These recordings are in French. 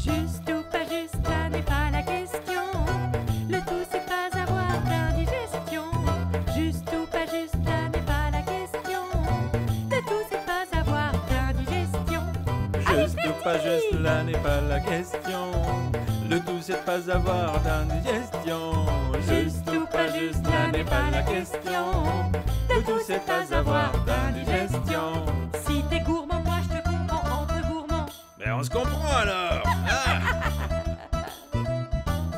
Juste ou pas juste, ça n'est pas la question. Le tout, c'est pas avoir d'indigestion. Juste ou pas juste, ça n'est pas la question. Le tout, c'est pas avoir d'indigestion. Juste ou pas juste, là n'est pas la question. Le tout, c'est pas avoir d'indigestion. Juste ou pas juste, là n'est pas la question. Le tout, c'est pas avoir d'indigestion. On se comprend alors ah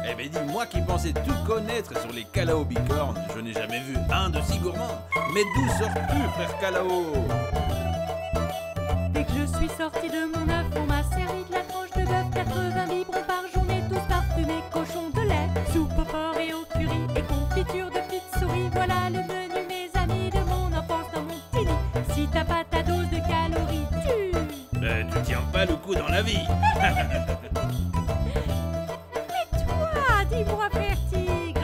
Eh ben dis, moi qui pensais tout connaître sur les Calao bicornes, je n'ai jamais vu un de si gourmand. Mais d'où sors-tu, frère Calao? Dès que je suis sorti de mon pas le coup dans la vie Mais toi, dis-moi, frère tigre,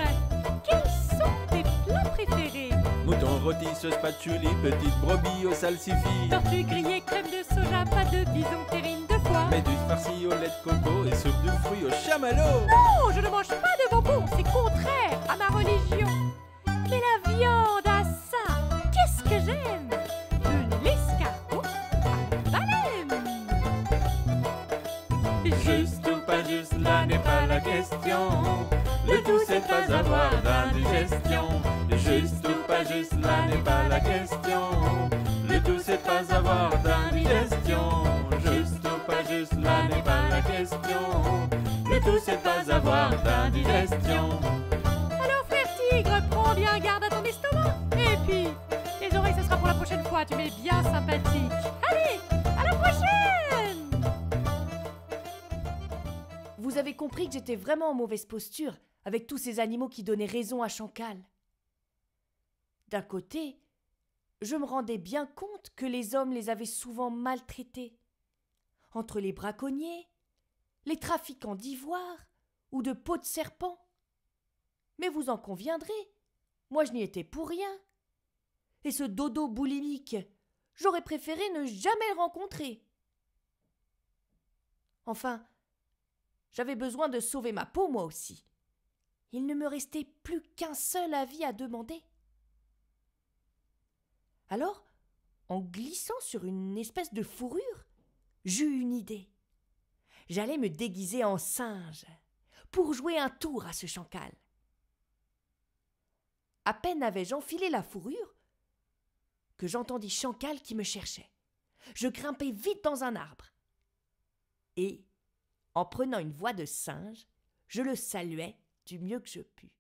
quels sont tes plats préférés? Mouton rôti, sauce patchouli, petite brebis au salsifis. Tortue grillée, crème de soja, pas de bison, terrine de foie. Méduse farcie au lait de coco et soupe de fruits au chamallow. Non, je ne Juste ou pas juste, là n'est pas la question. Le tout c'est pas avoir d'indigestion. Juste ou pas juste, là n'est pas la question. Le tout c'est pas avoir d'indigestion. Juste ou pas juste, là n'est pas la question. Le tout c'est pas avoir d'indigestion. Alors frère tigre, prends bien garde à ton estomac. Et puis, les oreilles, ce sera pour la prochaine fois, tu m'es bien sympathique. Allez, à la prochaine Vous avez compris que j'étais vraiment en mauvaise posture avec tous ces animaux qui donnaient raison à Chancal. D'un côté, je me rendais bien compte que les hommes les avaient souvent maltraités. Entre les braconniers, les trafiquants d'ivoire ou de peaux de serpent. Mais vous en conviendrez, moi je n'y étais pour rien. Et ce dodo boulimique, j'aurais préféré ne jamais le rencontrer. Enfin, j'avais besoin de sauver ma peau, moi aussi. Il ne me restait plus qu'un seul avis à demander. Alors, en glissant sur une espèce de fourrure, j'eus une idée. J'allais me déguiser en singe pour jouer un tour à ce chancal. À peine avais-je enfilé la fourrure que j'entendis Chancal qui me cherchait. Je grimpai vite dans un arbre. Et, en prenant une voix de singe, je le saluai du mieux que je pus.